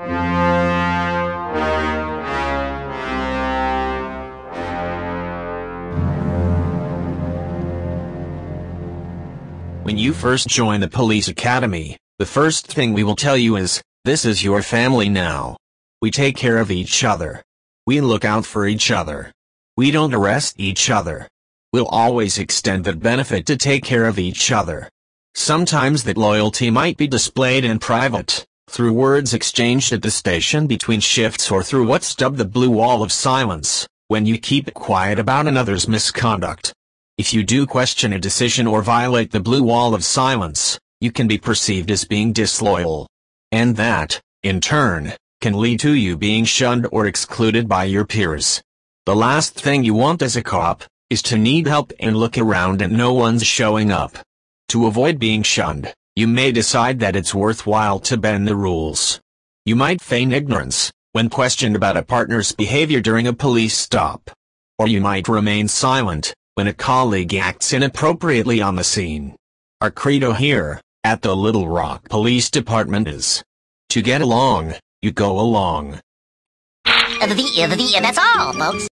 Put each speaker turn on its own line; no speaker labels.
When you first join the police academy, the first thing we will tell you is, this is your family now. We take care of each other. We look out for each other. We don't arrest each other. We'll always extend that benefit to take care of each other. Sometimes that loyalty might be displayed in private, through words exchanged at the station between shifts or through what's dubbed the blue wall of silence, when you keep quiet about another's misconduct. If you do question a decision or violate the blue wall of silence, you can be perceived as being disloyal. And that, in turn, can lead to you being shunned or excluded by your peers. The last thing you want as a cop, is to need help and look around and no one's showing up. To avoid being shunned, you may decide that it's worthwhile to bend the rules. You might feign ignorance, when questioned about a partner's behavior during a police stop. Or you might remain silent, when a colleague acts inappropriately on the scene. Our credo here, at the Little Rock Police Department is, to get along, you go along.
The, the, the, that's all, folks.